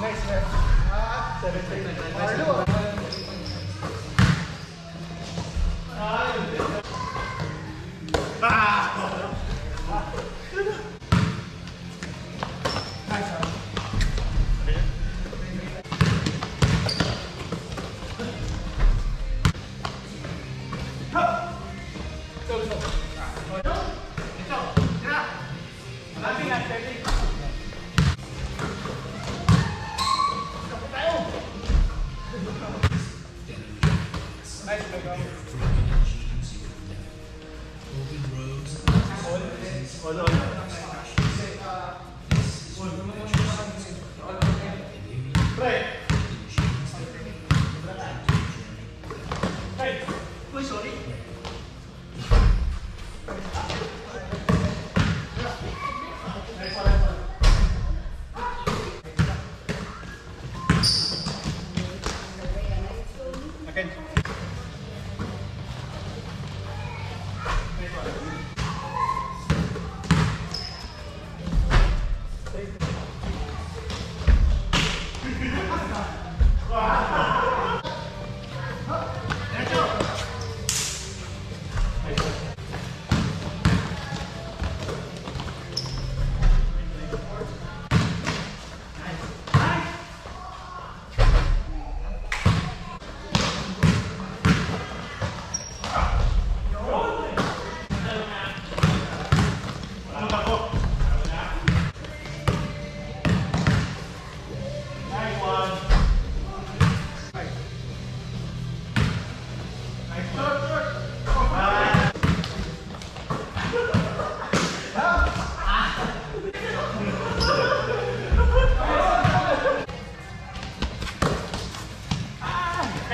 Nice, man. Ah, 17. Nice, nice, Ah! Oh, no.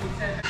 Thank you.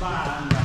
Bye.